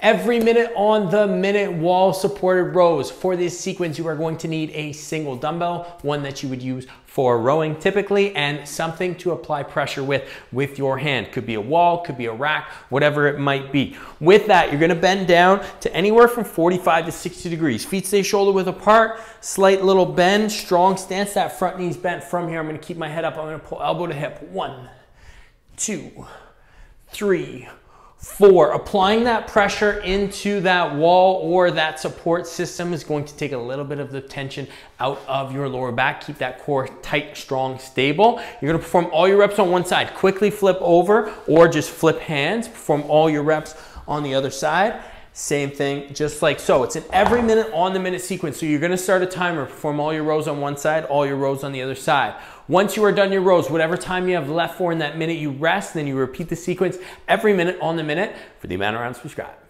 Every minute on the minute wall supported rows. For this sequence, you are going to need a single dumbbell, one that you would use for rowing typically, and something to apply pressure with with your hand. Could be a wall, could be a rack, whatever it might be. With that, you're gonna bend down to anywhere from 45 to 60 degrees. Feet stay shoulder width apart, slight little bend, strong stance, that front knee's bent from here. I'm gonna keep my head up, I'm gonna pull elbow to hip. One, two, three, Four, applying that pressure into that wall or that support system is going to take a little bit of the tension out of your lower back. Keep that core tight, strong, stable. You're gonna perform all your reps on one side. Quickly flip over or just flip hands. Perform all your reps on the other side. Same thing, just like so. It's an every minute on the minute sequence. So you're gonna start a timer, perform all your rows on one side, all your rows on the other side. Once you are done your rows, whatever time you have left for in that minute, you rest, then you repeat the sequence every minute on the minute for the amount of rounds prescribed.